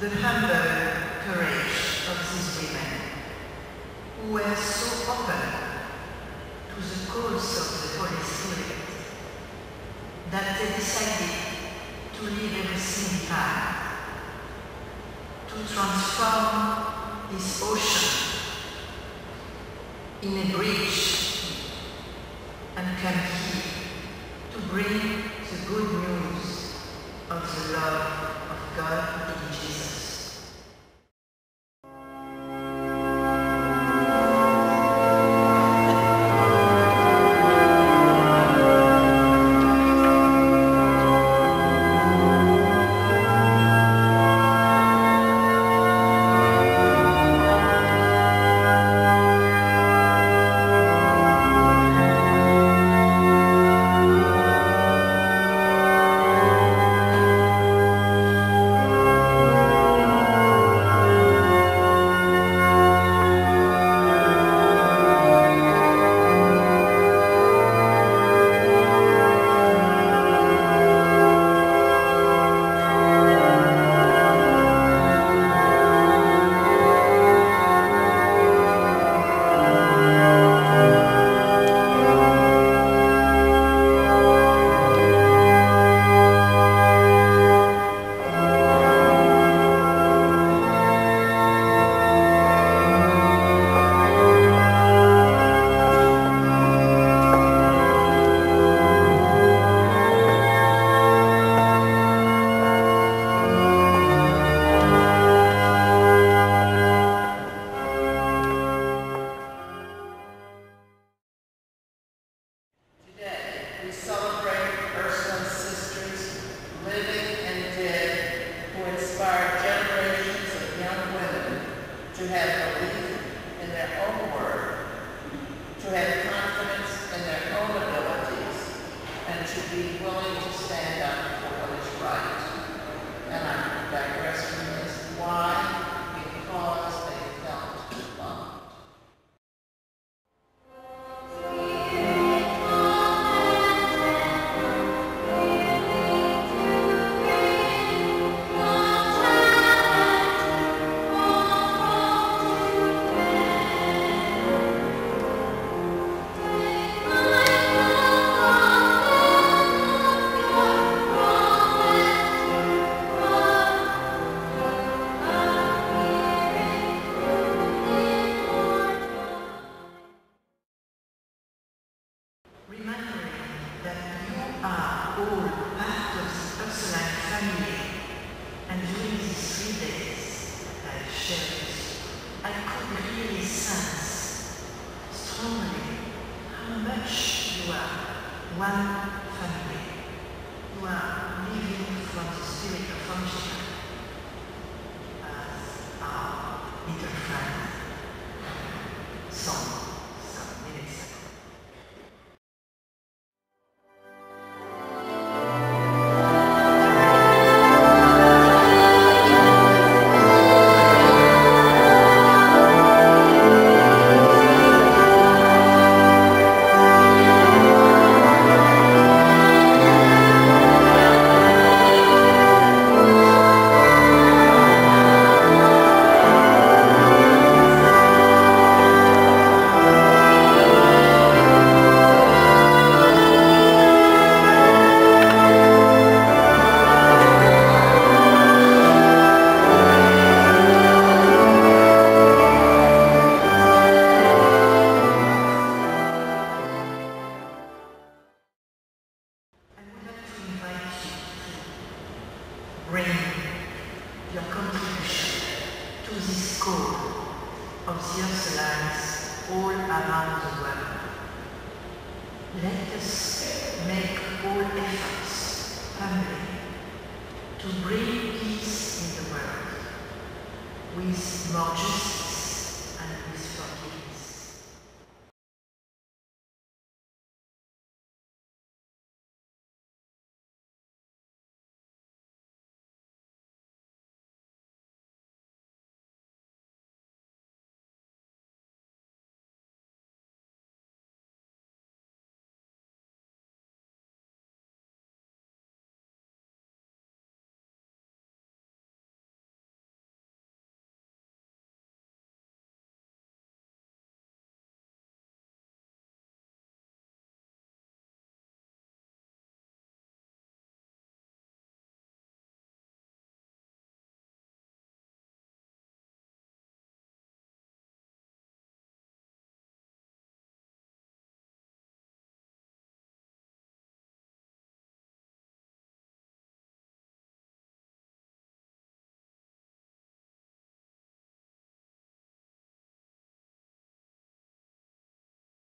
the humble courage of these women who were so open to the calls of the Holy Spirit that they decided to leave everything behind, to transform this ocean in a bridge and come here to bring the good news of the love of God we celebrate Ursuline sisters, living and dead, who inspired generations of young women to have one family. You are living from the spirit of friendship bring your contribution to this call of the Ursulines all around the world. Let us make all efforts humbly to bring peace in the world with more justice